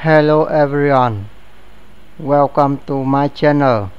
hello everyone. Welcome to my channel.